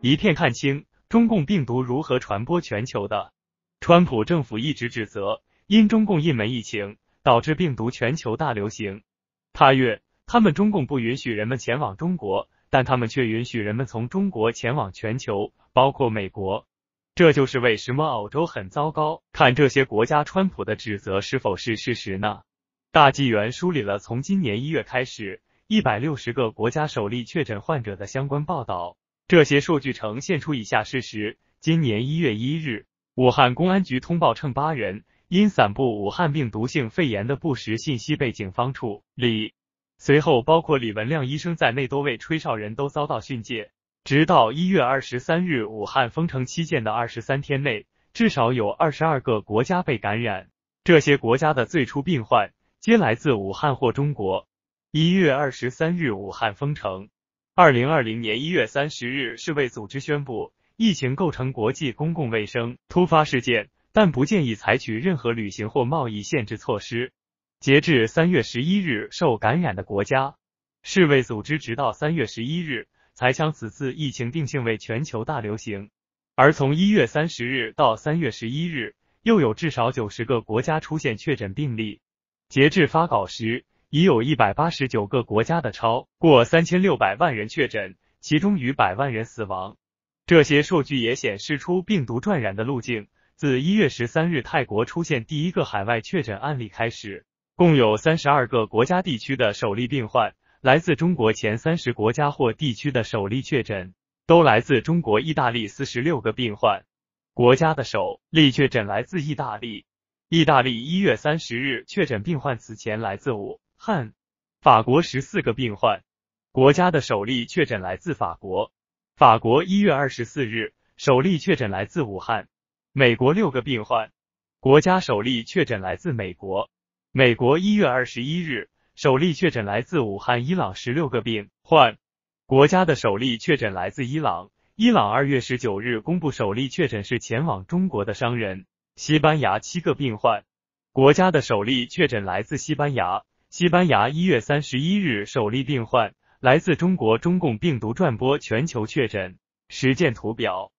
一片看清中共病毒如何传播全球的。川普政府一直指责，因中共一门疫情导致病毒全球大流行。他曰，他们中共不允许人们前往中国，但他们却允许人们从中国前往全球，包括美国。这就是为什么澳洲很糟糕。看这些国家，川普的指责是否是事实呢？大纪元梳理了从今年一月开始一百六十个国家首例确诊患者的相关报道。这些数据呈现出以下事实：今年一月一日，武汉公安局通报称八人因散布武汉病毒性肺炎的不实信息被警方处理。随后，包括李文亮医生在内多位吹哨人都遭到训诫。直到一月二十三日，武汉封城期间的二十三天内，至少有二十二个国家被感染。这些国家的最初病患皆来自武汉或中国。一月二十三日，武汉封城。二零二零年一月三十日，世卫组织宣布疫情构成国际公共卫生突发事件，但不建议采取任何旅行或贸易限制措施。截至三月十一日，受感染的国家，世卫组织直到三月十一日。才将此次疫情定性为全球大流行，而从一月三十日到三月十一日，又有至少九十个国家出现确诊病例。截至发稿时，已有一百八十九个国家的超过三千六百万人确诊，其中逾百万人死亡。这些数据也显示出病毒传染的路径。自一月十三日泰国出现第一个海外确诊案例开始，共有三十二个国家地区的首例病患。来自中国前三十国家或地区的首例确诊，都来自中国。意大利四十六个病患，国家的首例确诊来自意大利。意大利一月三十日确诊病患此前来自五汉。法国十四个病患，国家的首例确诊来自法国。法国一月二十四日首例确诊来自武汉。美国六个病患，国家首例确诊来自美国。美国一月二十一日。首例确诊来自武汉，伊朗十六个病患，国家的首例确诊来自伊朗。伊朗二月十九日公布首例确诊是前往中国的商人。西班牙七个病患，国家的首例确诊来自西班牙。西班牙一月三十一日首例病患来自中国。中共病毒传播全球确诊实践图表。